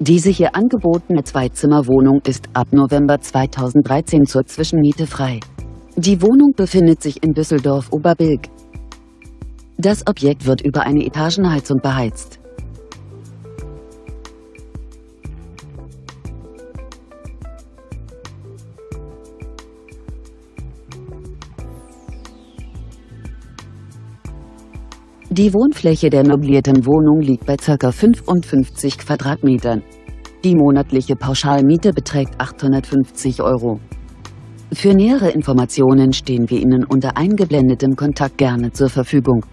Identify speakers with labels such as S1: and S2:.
S1: Diese hier angebotene Zweizimmerwohnung ist ab November 2013 zur Zwischenmiete frei. Die Wohnung befindet sich in Düsseldorf-Oberbilk. Das Objekt wird über eine Etagenheizung beheizt. Die Wohnfläche der möblierten Wohnung liegt bei ca. 55 Quadratmetern. Die monatliche Pauschalmiete beträgt 850 Euro. Für nähere Informationen stehen wir Ihnen unter eingeblendetem Kontakt gerne zur Verfügung.